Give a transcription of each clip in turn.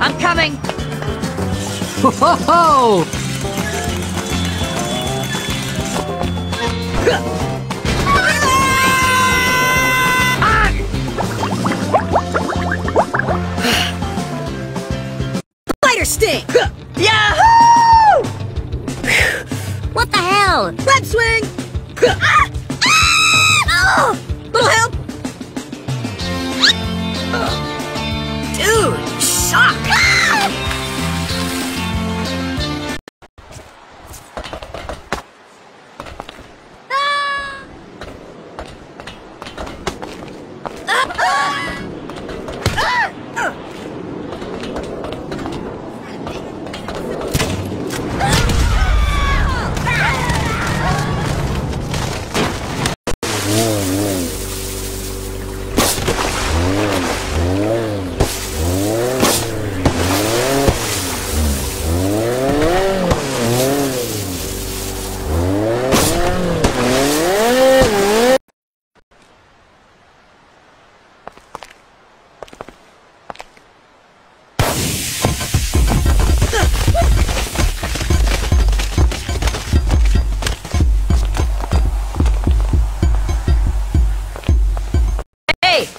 I'm coming. Ho ho ho! Spider sting. Yahoo! What the hell? Web swing! Ah! Ah!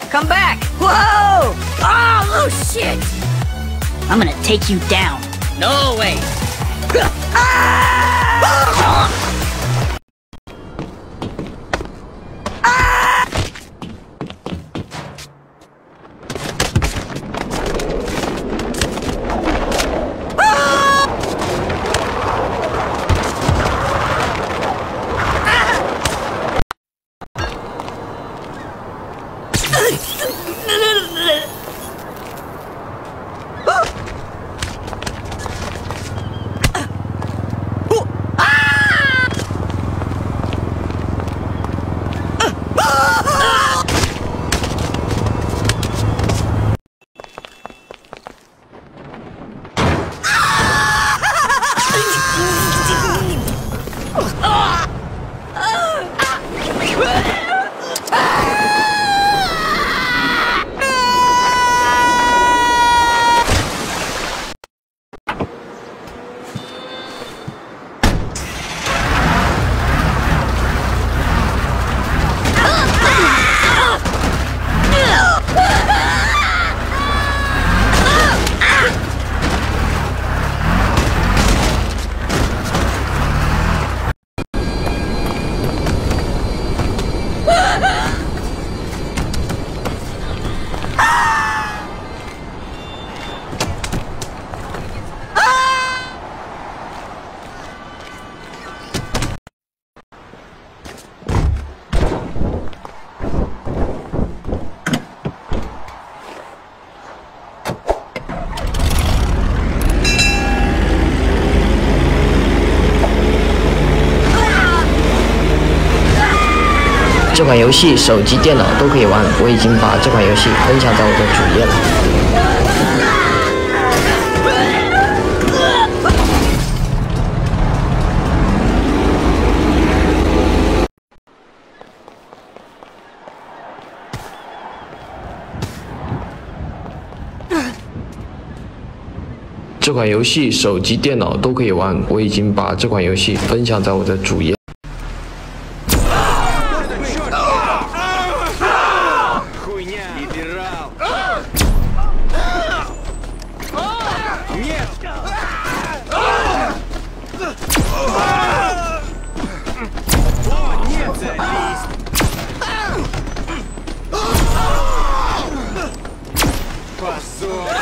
Come back. Whoa! Oh, oh shit! I'm gonna take you down. No way! 这款游戏手机、电脑都可以玩，我已经把这款游戏分享在我的主页了。这款游戏手机、电脑都可以玩，我已经把这款游戏分享在我的主页。О, нет, зависть! Позор!